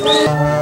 Música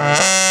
Uh-huh.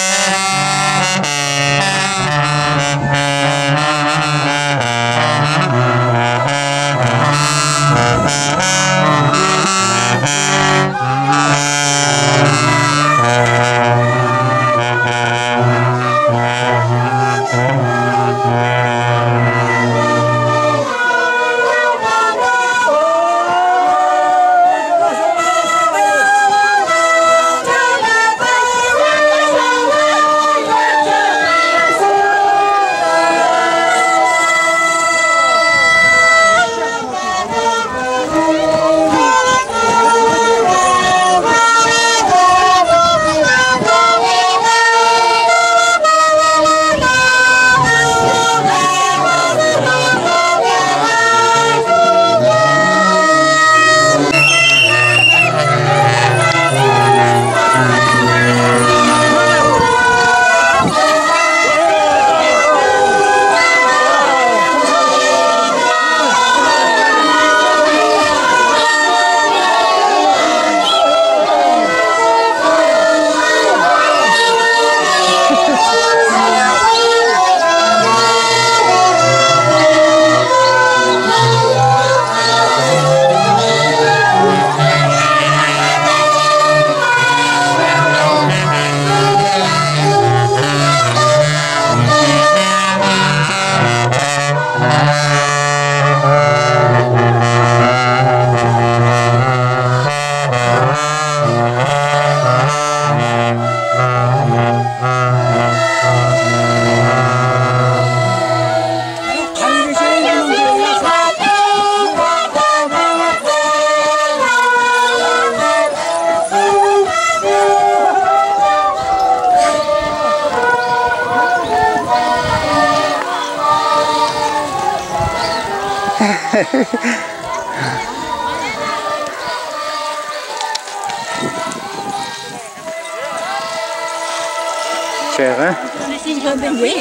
Cher, hein? On essaie de jouer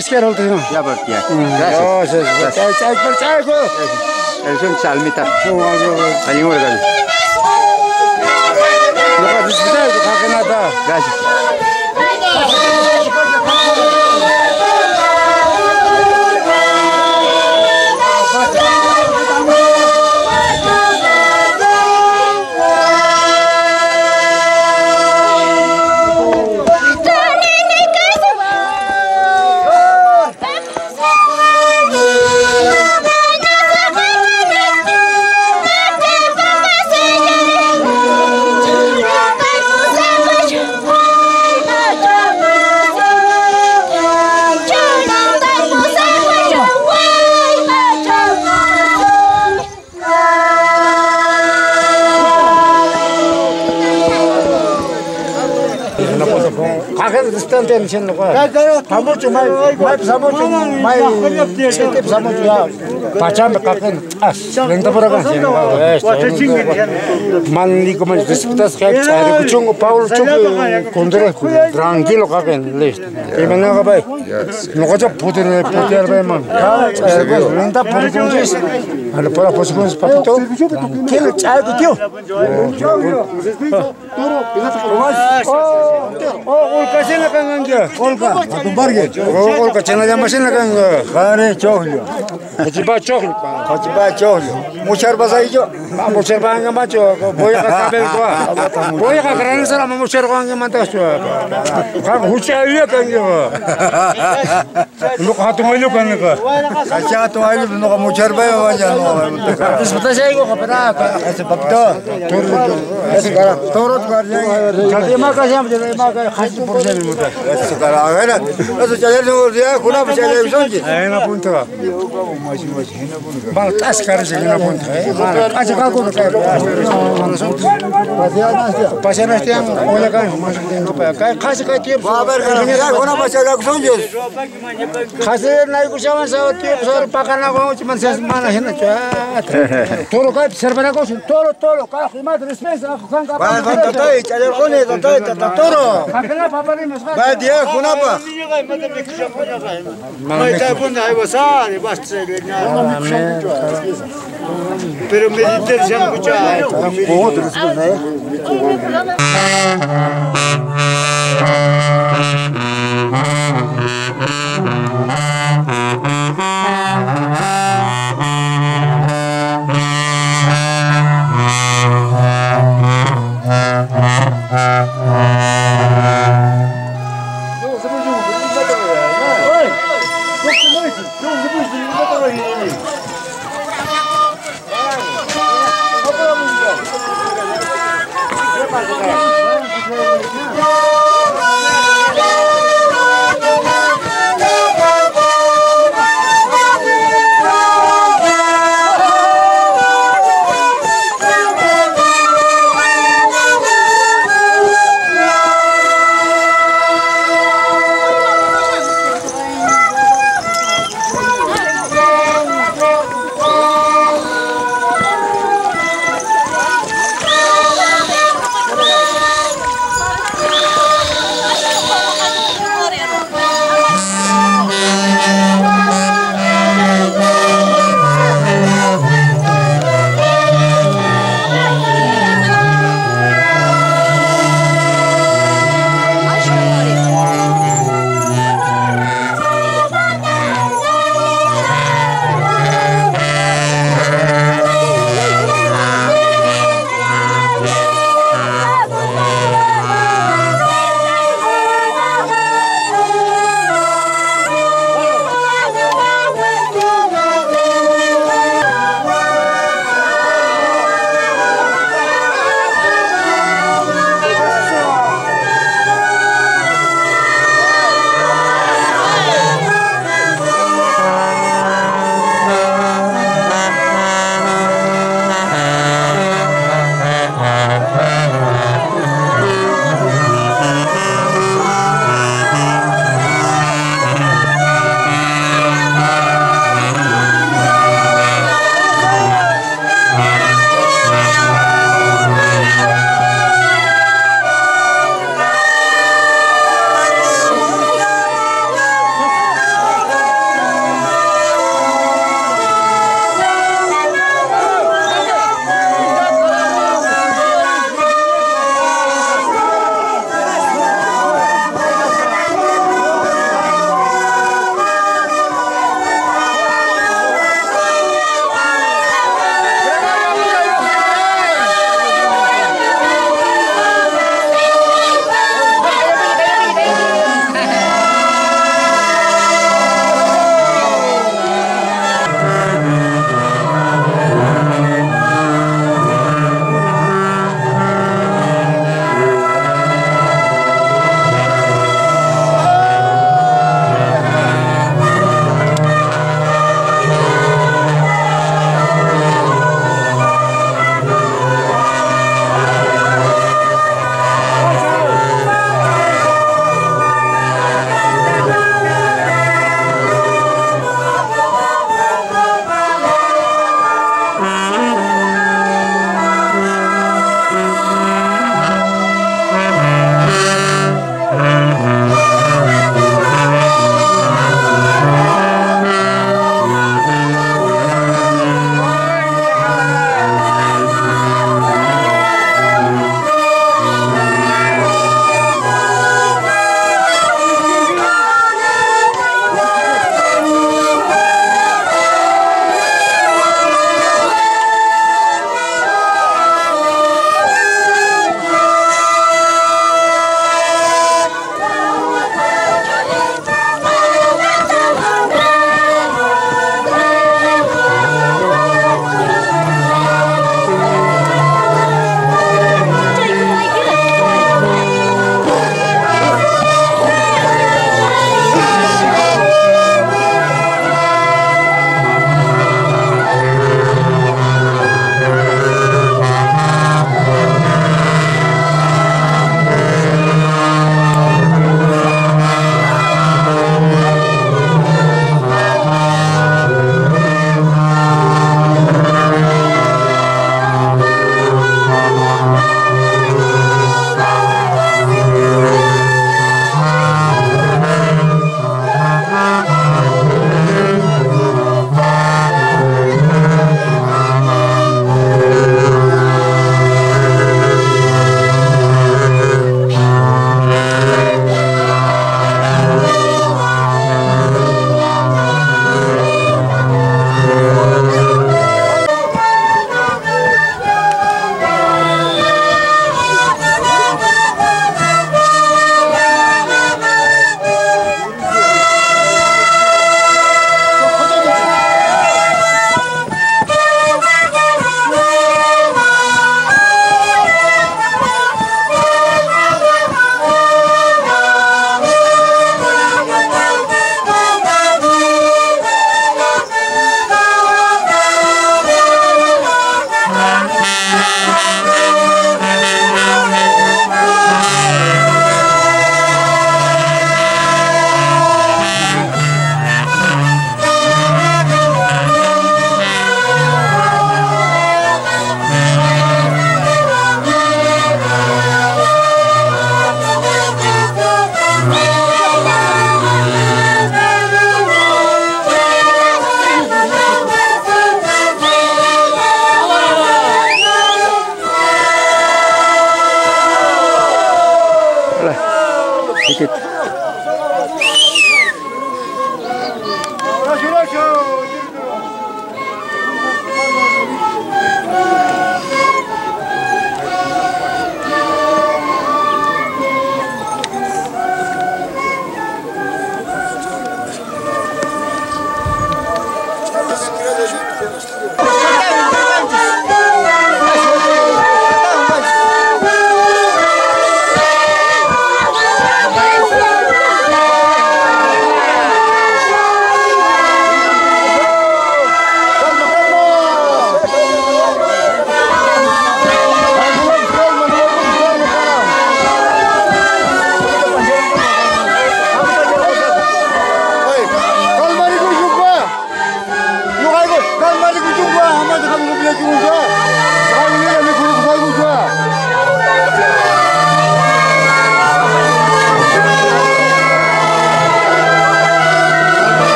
spare hole त्यसमा यहाँबाट चाहिएको यसो चाल्मी त अनि उहाँहरू गाडी tan tem chen ko ka ka ta mo chu mai mai sa mo chu mai che te sa mo chu ya Pacam kakek as. Leng tapura kan. Man ni ko man disputas kaya cari kucung Paul cuk kondre tranquilo kakek list. Gimana ka bay? Nuko jo putir putir bay man. Cari ko leng tap putir kunjis. Ada pura putir kunjis papito. Tranquilo cari kucung. Oh, olka sena kanganga. Olka. Atu barge. Oh, olka chena jama sena kanga. Kare chohlio. Chokli. Kachiba chohlio. Muchar basai jo. Ma mucher banga macho. Boya ka kabel kwa. Boya ka karana sara ma mucher ko anga manta swa. Ka hucha iya kanga. Lu ka hatu malu kanga ka. Kacha to ayo no ka muchar ba wanja no. Disputa sai ko kapera ka. Ese bakto. Tur Ese kara. Torot kar jai. Kalti ma ka jam jere ma ka khas por jere muta. Ese kara. Ese no dia kuna pa chaler sonji. Ayna punta. Bal Baltas care se gână bun. Ați ca acolo care. Pasea nastia. Pasea nastia, o le can, mă sunt din după. Ca ca se ca tip. Ba ber că ne ca gona pasea la cu jos. Ca se n-ai cu seama să tip să paca na gona, ci mă se mana hină cea. Tolo ca serbana cu sunt. Tolo tolo ca khimat respect la cu can ca. Ba ba ta ta, ce le gone, ta ta ta toro. Ca la papa ni mesca. Ba dia gona ba. Mai ta bun ai vasa, basta le na. Pero me dice ya mucho. Otro, ¿no?